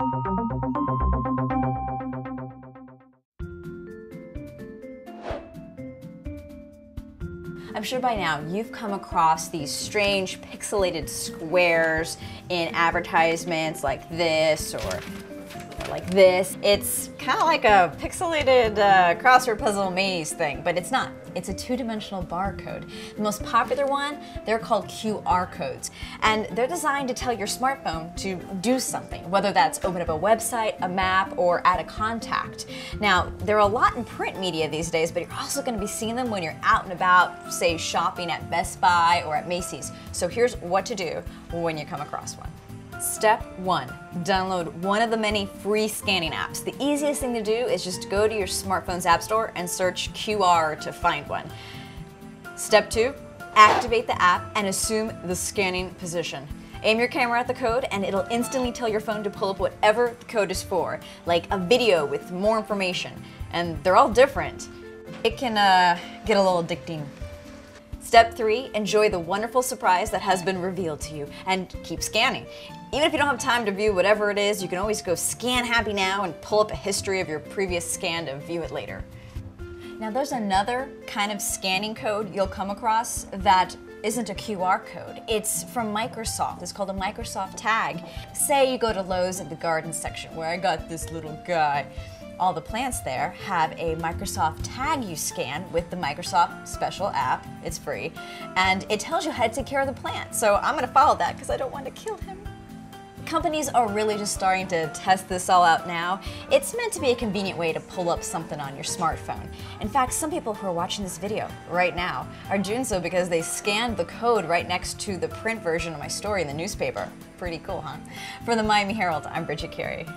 I'm sure by now you've come across these strange pixelated squares in advertisements like this or like this. It's kind of like a pixelated uh, crossword puzzle maze thing, but it's not. It's a two-dimensional barcode. The most popular one, they're called QR codes, and they're designed to tell your smartphone to do something, whether that's open up a website, a map, or add a contact. Now, there are a lot in print media these days, but you're also going to be seeing them when you're out and about, say, shopping at Best Buy or at Macy's. So here's what to do when you come across one. Step one, download one of the many free scanning apps. The easiest thing to do is just go to your smartphone's app store and search QR to find one. Step two, activate the app and assume the scanning position. Aim your camera at the code and it'll instantly tell your phone to pull up whatever the code is for, like a video with more information. And they're all different. It can uh, get a little addicting. Step three, enjoy the wonderful surprise that has been revealed to you and keep scanning. Even if you don't have time to view whatever it is, you can always go scan happy now and pull up a history of your previous scan to view it later. Now there's another kind of scanning code you'll come across that isn't a QR code. It's from Microsoft. It's called a Microsoft tag. Say you go to Lowe's in the garden section where I got this little guy all the plants there have a Microsoft tag you scan with the Microsoft special app. It's free. And it tells you how to take care of the plant. So I'm going to follow that because I don't want to kill him. Companies are really just starting to test this all out now. It's meant to be a convenient way to pull up something on your smartphone. In fact, some people who are watching this video right now are doing so because they scanned the code right next to the print version of my story in the newspaper. Pretty cool, huh? For the Miami Herald, I'm Bridget Carey.